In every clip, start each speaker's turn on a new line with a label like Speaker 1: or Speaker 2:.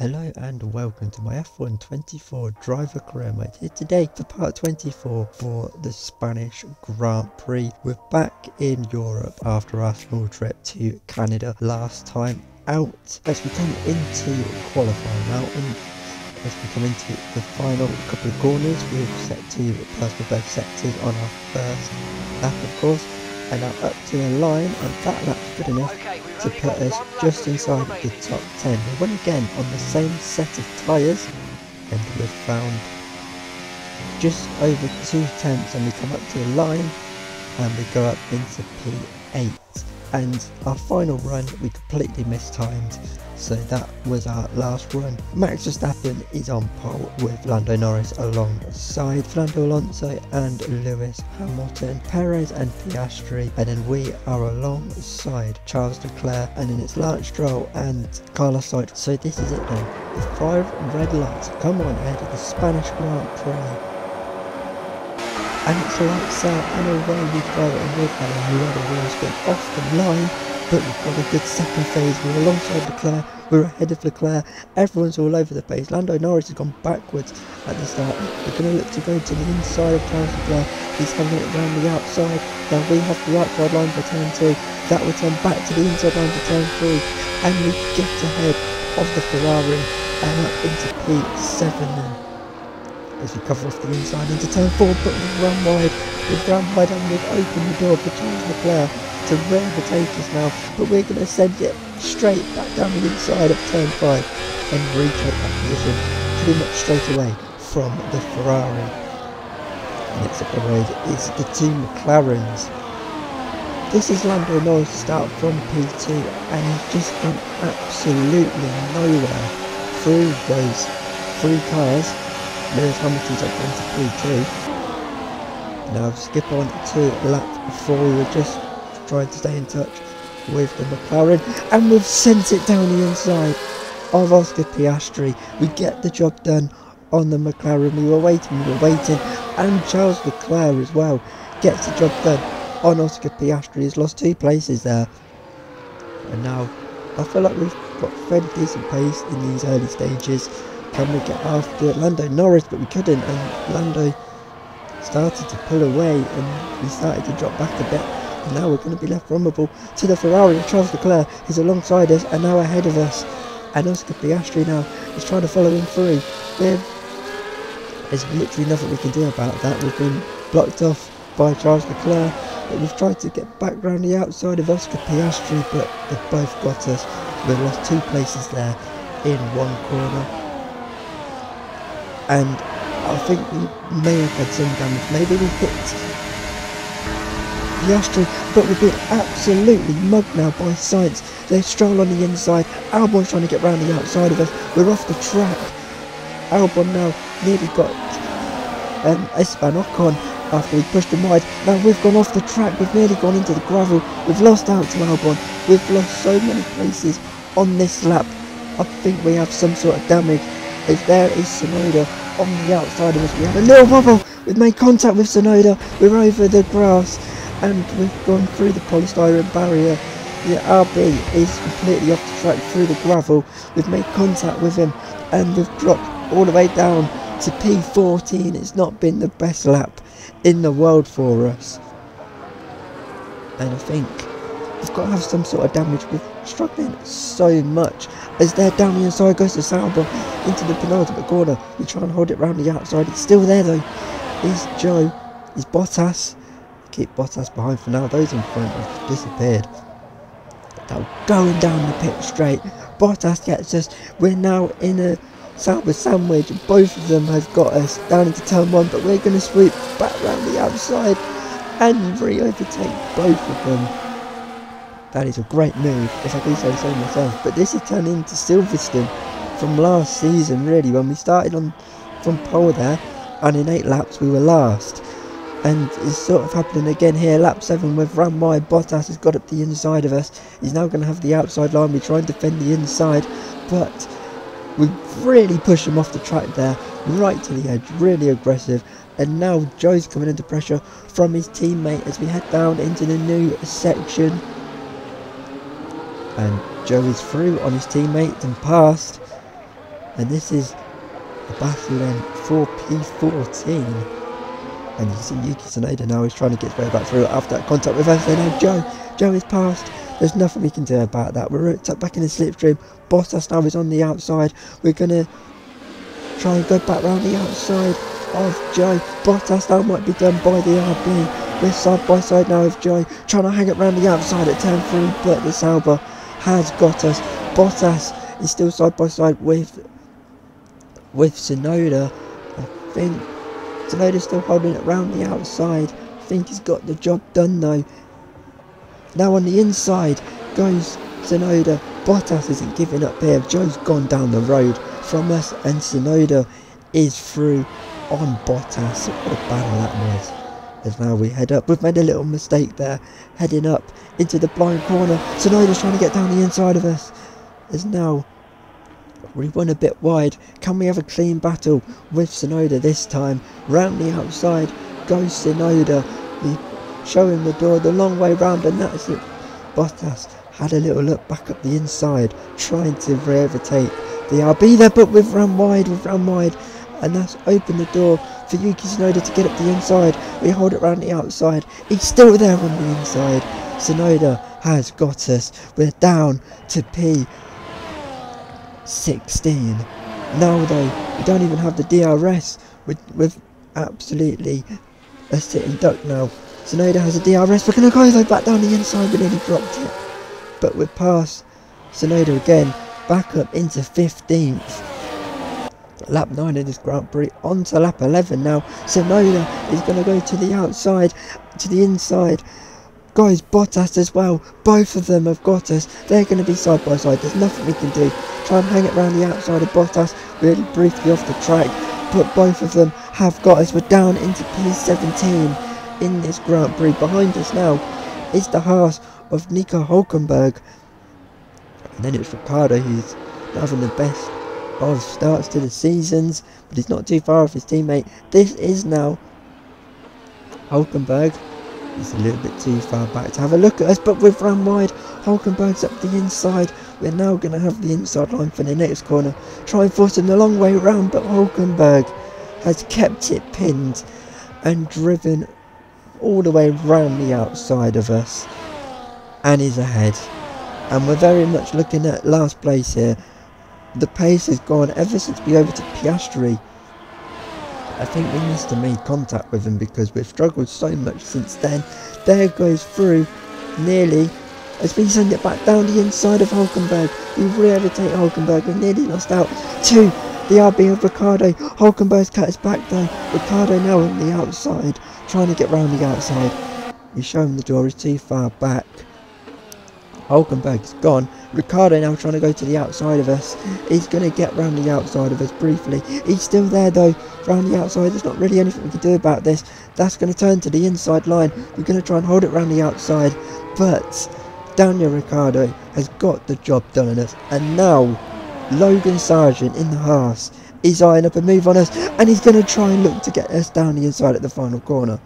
Speaker 1: Hello and welcome to my F1 24 driver career mode. Here today for part 24 for the Spanish Grand Prix. We're back in Europe after our small trip to Canada last time out. As we come into qualifying now as we come into the final couple of corners we've set to personal best sectors on our first lap of course and now up to the line and that lap's good enough to put us just inside the top 10. We went again on the same set of tyres and we've found just over two tenths and we come up to the line and we go up into P8 and our final run we completely mistimed so that was our last run. Max Verstappen is on pole with Lando Norris alongside Fernando Alonso and Lewis Hamilton, Perez and Piastri and then we are alongside Charles Leclerc and then it's Lance Stroll and Carlos Sainz. So this is it now, the five red lights. Come on ahead of the Spanish Grand Prix and lights out and away we go and we're going whoever wheels get off the line but we've got a good second phase. We're alongside Leclerc we're ahead of Leclerc. Everyone's all over the place. Lando Norris has gone backwards at the start. We're going to look to go to the inside of Charles Leclerc. He's having it around the outside. Now we have the outside line for turn 2 that will turn back to the inside line for turn 3 and we get ahead of the Ferrari and up into P7 now as we cover off the inside into turn 4 but run wide we've run wide and we've opened the door for Charles Leclerc to overtake us now. But we're going to send it straight back down the inside of turn 5 and retake that position pretty much straight away from the Ferrari. Next up the road is the two McLarens. This is Lando Norris start from P2 and he's just gone absolutely nowhere. Through those three cars Lewis Hamilton's up into P2. Now skip on to lap 4, we were just trying to stay in touch with the McLaren and we've sent it down the inside of Oscar Piastri. We get the job done on the McLaren, we were waiting, we were waiting and Charles Leclerc as well gets the job done on Oscar Piastri. He's lost two places there and now I feel like we've got fairly decent pace in these early stages can we get after Lando Norris, but we couldn't, and Lando started to pull away, and we started to drop back a bit. And now we're going to be left vulnerable to the Ferrari. Charles Leclerc is alongside us and now ahead of us. And Oscar Piastri now is trying to follow him through. There's literally nothing we can do about that. We've been blocked off by Charles Leclerc. But we've tried to get back round the outside of Oscar Piastri, but they've both got us. We've lost two places there in one corner and I think we may have had some damage. Maybe we hit the Astro, but we've been absolutely mugged now by Sainz. They stroll on the inside. Albon's trying to get round the outside of us. We're off the track. Albon now nearly got um, Esteban Ocon after we pushed him wide. Now we've gone off the track. We've nearly gone into the gravel. We've lost out to Albon. We've lost so many places on this lap. I think we have some sort of damage is there is Tsunoda on the outside of us. We have a little bubble. We've made contact with Tsunoda. We're over the grass and we've gone through the polystyrene barrier. The RB is completely off the track through the gravel. We've made contact with him and we've dropped all the way down to P14. It's not been the best lap in the world for us. And I think we've got to have some sort of damage. We're struggling so much as they're down the inside goes to Sauber into the penultimate corner. We try and hold it round the outside. It's still there though. Is Zhou. Is Bottas. Keep Bottas behind for now. Those in front have disappeared. They're going down the pit straight. Bottas gets us. We're now in a Sauber sandwich. Both of them have got us down into turn one, but we're going to sweep back round the outside and re-overtake both of them. That is a great move, if I do say so myself. But this has turned into Silverstone from last season, really, when we started on from pole there, and in eight laps we were last. And it's sort of happening again here. Lap 7, we've run wide. Bottas has got up the inside of us. He's now going to have the outside line. We try and defend the inside, but we really push him off the track there, right to the edge, really aggressive. And now Zhou's coming into pressure from his teammate as we head down into the new section and Zhou is through on his teammate and past And this is the battle in for P14. And you see Yuki Tsunoda now is trying to get his way back through after that contact with us. Now Zhou, Zhou is past. There's nothing we can do about that. We're back in the slipstream. Bottas now is on the outside. We're going to try and go back round the outside of Zhou. Bottas now might be done by the RB. We're side by side now with Zhou. Trying to hang it round the outside at turn 3. But the Sauber has got us. Bottas is still side by side with with Tsunoda. I think Tsunoda's still holding it round the outside. I think he's got the job done though. Now on the inside goes Tsunoda. Bottas isn't giving up here. Zhou's gone down the road from us and Tsunoda is through on Bottas. What a battle that was. As now we head up. We've made a little mistake there. Heading up into the blind corner. Tsunoda's trying to get down the inside of us. As now we run a bit wide. Can we have a clean battle with Tsunoda this time? Round the outside goes Tsunoda. We show him the door the long way round and that's it. Bottas had a little look back up the inside, trying to re-overtake the RB there, but we've run wide, we've run wide, and that's opened the door for Yuki Tsunoda to get up the inside. We hold it round the outside. He's still there on the inside. Tsunoda has got us. We're down to P 16. Now though, we don't even have the DRS with, with absolutely a sitting duck now. Tsunoda has a DRS, we're going to go though back down the inside, we nearly dropped it. But we're past Tsunoda again, back up into 15th. Lap 9 in this Grand Prix, on to lap 11 now. Tsunoda is going to go to the outside, to the inside. Guys, Bottas as well. Both of them have got us. They're going to be side by side. There's nothing we can do. Try and hang it around the outside of Bottas, really briefly off the track. But both of them have got us. We're down into P17 in this Grand Prix. Behind us now is the Haas of Nico Hulkenberg. And then it's Ricciardo who's having the best of starts to the seasons, but he's not too far off his teammate. This is now Hulkenberg. He's a little bit too far back to have a look at us, but we've run wide. Hulkenberg's up the inside. We're now going to have the inside line for the next corner. Try and force him the long way round, but Hulkenberg has kept it pinned and driven all the way round the outside of us and is ahead. And we're very much looking at last place here. The pace has gone ever since we over to Piastri. I think we must have made contact with him because we've struggled so much since then. There goes through nearly as we send it back down the inside of Hulkenberg. We re-overtake Hulkenberg. We nearly lost out to the RB of Ricciardo. Hulkenberg's cut us back though. Ricciardo now on the outside, trying to get round the outside. We show him the door is too far back. Hulkenberg's gone. Ricciardo now trying to go to the outside of us. He's going to get round the outside of us briefly. He's still there though, round the outside. There's not really anything we can do about this. That's going to turn to the inside line. We're going to try and hold it round the outside. But Daniel Ricciardo has got the job done on us. And now, Logan Sargeant in the Haas is eyeing up a move on us. And he's going to try and look to get us down the inside at the final corner.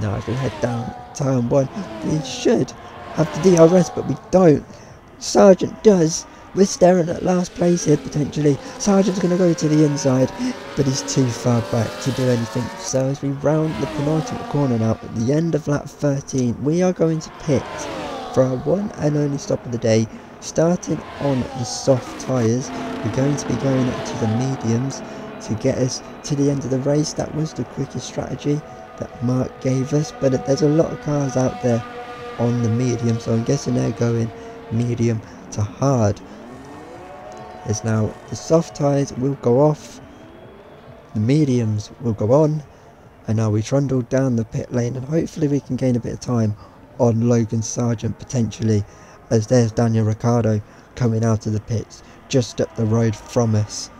Speaker 1: Now if we head down turn one, we should have the DRS, but we don't. Sargeant does. We're staring at last place here potentially. Sargeant's going to go to the inside, but he's too far back to do anything. So as we round the penultimate corner now, at the end of lap 13, we are going to pit for our one and only stop of the day. Starting on the soft tyres, we're going to be going to the mediums to get us to the end of the race. That was the quickest strategy that Mark gave us, but there's a lot of cars out there on the medium, so I'm guessing they're going medium to hard is now the soft tyres will go off, the mediums will go on, and now we trundle down the pit lane and hopefully we can gain a bit of time on Logan Sargeant potentially as there's Daniel Ricciardo coming out of the pits just up the road from us.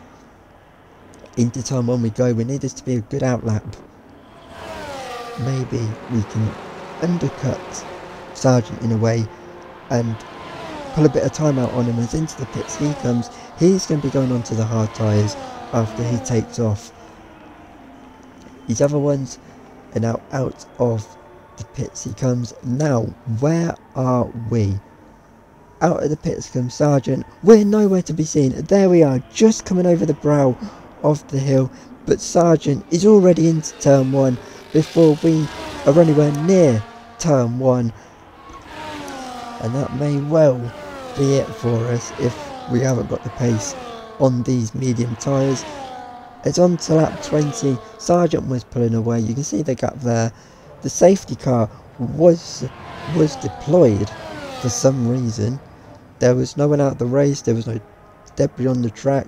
Speaker 1: Into time when we go, we need this to be a good outlap. Maybe we can undercut Sargeant in a way and pull a bit of time out on him as into the pits he comes He's going to be going on to the hard tyres after he takes off. These other ones are now out of the pits he comes. Now, where are we? Out of the pits comes Sargeant. We're nowhere to be seen. There we are, just coming over the brow of the hill. But Sargeant is already into turn one before we are anywhere near turn one. And that may well be it for us if we haven't got the pace on these medium tyres. It's on to lap 20. Sargeant was pulling away. You can see the gap there. The safety car was was deployed for some reason. There was no one out of the race. There was no debris on the track.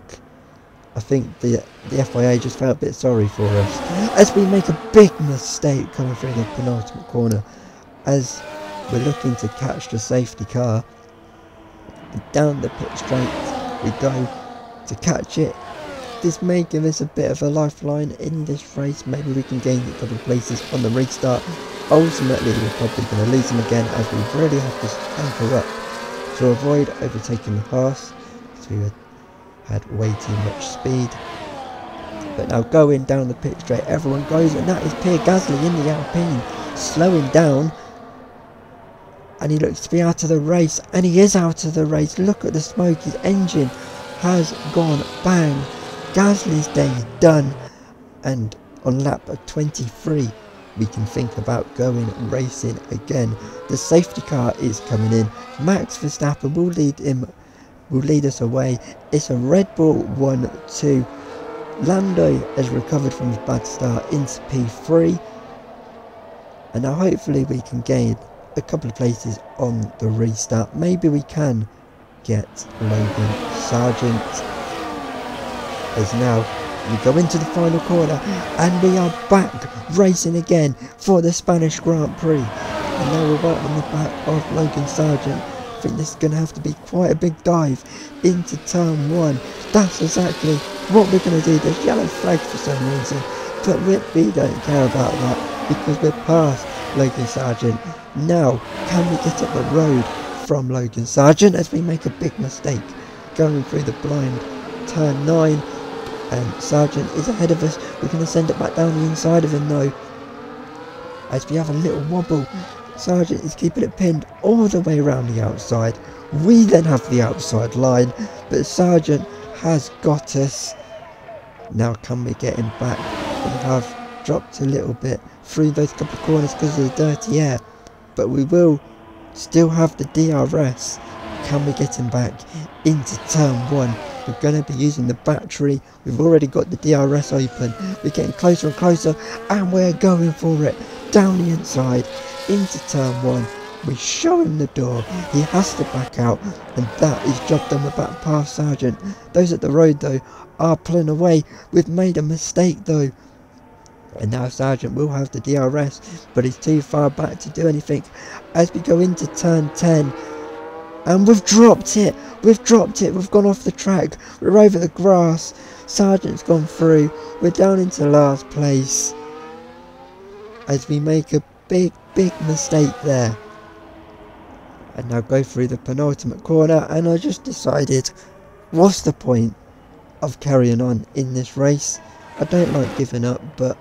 Speaker 1: I think the the FIA just felt a bit sorry for us as we make a big mistake coming through the penultimate corner as we're looking to catch the safety car down the pit straight we go to catch it. This may give us a bit of a lifeline in this race. Maybe we can gain a couple of places on the restart. Ultimately we're probably going to lose them again as we really have to anchor up to avoid overtaking the Haas because we had way too much speed. But now going down the pit straight everyone goes and that is Pierre Gasly in the Alpine slowing down and he looks to be out of the race and he is out of the race. Look at the smoke his engine has gone bang. Gasly's day is done. And on lap 23 we can think about going racing again. The safety car is coming in. Max Verstappen will lead him will lead us away. It's a Red Bull 1-2 Lando has recovered from his bad start into P3 and now hopefully we can gain a couple of places on the restart. Maybe we can get Logan Sargeant. As now we go into the final corner and we are back racing again for the Spanish Grand Prix. And now we're right on the back of Logan Sargeant. I think this is going to have to be quite a big dive into turn one. That's exactly what we're going to do. There's yellow flag for some reason, but we don't care about that because we're past Logan Sargeant. Now, can we get up the road from Logan Sargeant as we make a big mistake going through the blind turn 9 and Sargeant is ahead of us. We're going to send it back down the inside of him though as we have a little wobble. Sargeant is keeping it pinned all the way around the outside. We then have the outside line, but Sargeant has got us. Now can we get him back? We have dropped a little bit through those couple of corners because of the dirty air. But we will still have the DRS. Can we get him back into turn one? We're going to be using the battery. We've already got the DRS open. We're getting closer and closer and we're going for it. Down the inside into turn one. We show him the door. He has to back out and that is job done. We're back past Sargeant. Those at the road though are pulling away. We've made a mistake though and now Sargeant will have the DRS but he's too far back to do anything. As we go into turn 10 and we've dropped it we've dropped it we've gone off the track we're over the grass. Sargeant's gone through we're down into last place. As we make a big big mistake there. And now go through the penultimate corner and I just decided what's the point of carrying on in this race? I don't like giving up but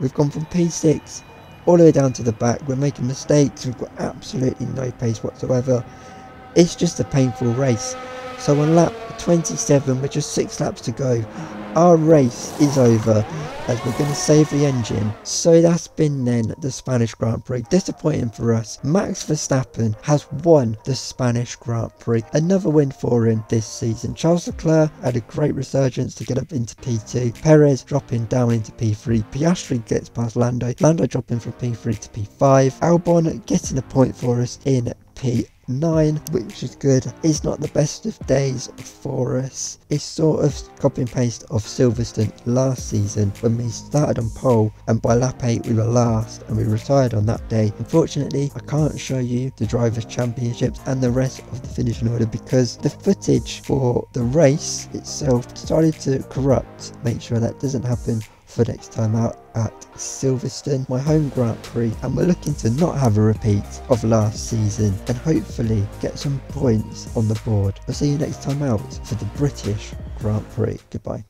Speaker 1: We've gone from P6 all the way down to the back. We're making mistakes. We've got absolutely no pace whatsoever. It's just a painful race. So on lap 27, with just 6 laps to go, our race is over as we're going to save the engine. So that's been then the Spanish Grand Prix. Disappointing for us. Max Verstappen has won the Spanish Grand Prix. Another win for him this season. Charles Leclerc had a great resurgence to get up into P2. Perez dropping down into P3. Piastri gets past Lando. Lando dropping from P3 to P5. Albon getting a point for us in P 9 which is good. It's not the best of days for us. It's sort of copy and paste of Silverstone last season when we started on pole and by lap 8 we were last and we retired on that day. Unfortunately I can't show you the drivers championships and the rest of the finishing order because the footage for the race itself started to corrupt. Make sure that doesn't happen for next time out at Silverstone, my home Grand Prix, and we're looking to not have a repeat of last season and hopefully get some points on the board. I'll see you next time out for the British Grand Prix. Goodbye.